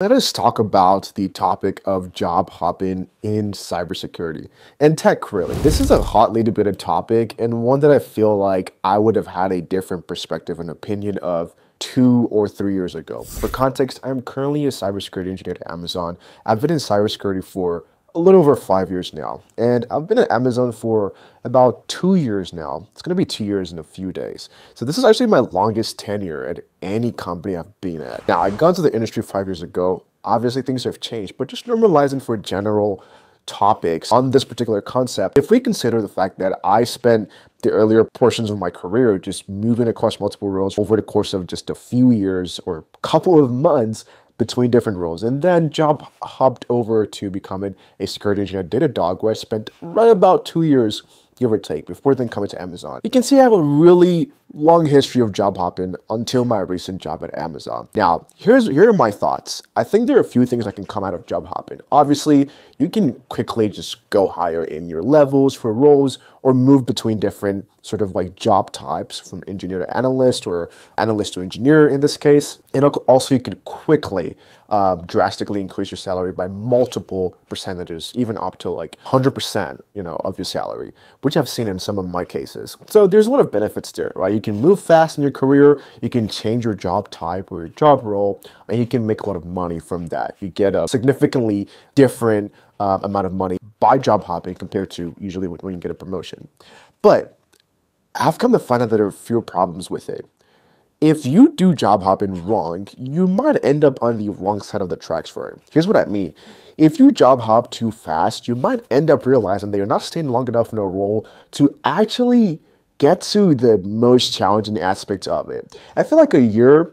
Let us talk about the topic of job hopping in cybersecurity and tech, really. This is a hotly debated topic and one that I feel like I would have had a different perspective and opinion of two or three years ago. For context, I'm currently a cybersecurity engineer at Amazon. I've been in cybersecurity for a little over five years now. And I've been at Amazon for about two years now. It's going to be two years in a few days. So this is actually my longest tenure at any company I've been at. Now, I got into the industry five years ago. Obviously, things have changed, but just normalizing for general topics on this particular concept, if we consider the fact that I spent the earlier portions of my career just moving across multiple roles over the course of just a few years or a couple of months, between different roles and then job hopped over to becoming a security engineer at Datadog where I spent right about two years give or take, before then coming to Amazon. You can see I have a really long history of job hopping until my recent job at Amazon. Now, here's here are my thoughts. I think there are a few things that can come out of job hopping. Obviously, you can quickly just go higher in your levels for roles or move between different sort of like job types from engineer to analyst or analyst to engineer in this case. And also you can quickly uh, drastically increase your salary by multiple percentages, even up to like 100%, you know, of your salary, which I've seen in some of my cases. So there's a lot of benefits there, right? You can move fast in your career, you can change your job type or your job role, and you can make a lot of money from that. You get a significantly different uh, amount of money by job hopping compared to usually when you get a promotion. But I've come to find out that there are few problems with it if you do job hopping wrong, you might end up on the wrong side of the tracks for it. Here's what I mean. If you job hop too fast, you might end up realizing that you're not staying long enough in a role to actually get to the most challenging aspects of it. I feel like a year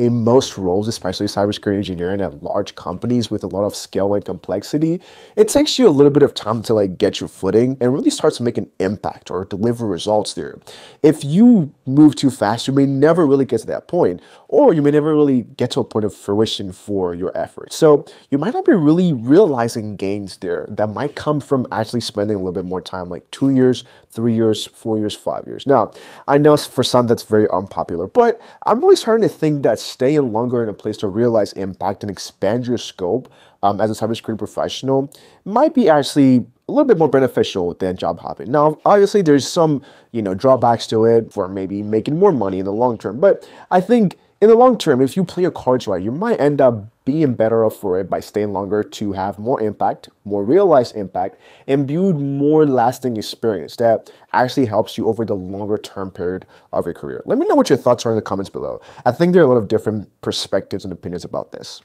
in most roles, especially cybersecurity engineering at large companies with a lot of scale and complexity, it takes you a little bit of time to like get your footing and really start to make an impact or deliver results there. If you move too fast, you may never really get to that point, or you may never really get to a point of fruition for your efforts. So you might not be really realizing gains there that might come from actually spending a little bit more time, like two years, three years, four years, five years. Now, I know for some that's very unpopular, but I'm really starting to think that staying longer in a place to realize impact and expand your scope um, as a cybersecurity professional might be actually a little bit more beneficial than job hopping. Now, obviously, there's some you know drawbacks to it for maybe making more money in the long term, but I think in the long term, if you play your cards right, you might end up being better off for it by staying longer to have more impact, more realized impact, and build more lasting experience that actually helps you over the longer term period of your career. Let me know what your thoughts are in the comments below. I think there are a lot of different perspectives and opinions about this.